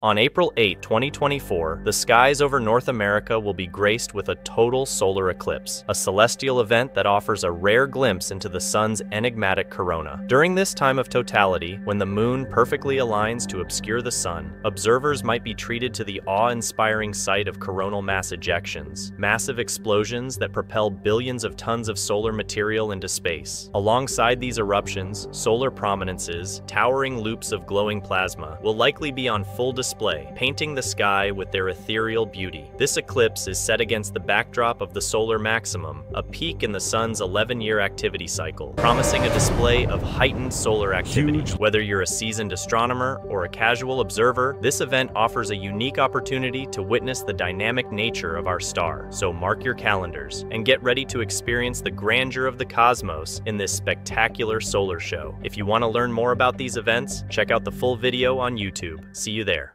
On April 8, 2024, the skies over North America will be graced with a total solar eclipse, a celestial event that offers a rare glimpse into the sun's enigmatic corona. During this time of totality, when the moon perfectly aligns to obscure the sun, observers might be treated to the awe-inspiring sight of coronal mass ejections, massive explosions that propel billions of tons of solar material into space. Alongside these eruptions, solar prominences, towering loops of glowing plasma, will likely be on full display display, painting the sky with their ethereal beauty. This eclipse is set against the backdrop of the solar maximum, a peak in the sun's 11-year activity cycle, promising a display of heightened solar activity. Huge. Whether you're a seasoned astronomer or a casual observer, this event offers a unique opportunity to witness the dynamic nature of our star. So mark your calendars and get ready to experience the grandeur of the cosmos in this spectacular solar show. If you want to learn more about these events, check out the full video on YouTube. See you there.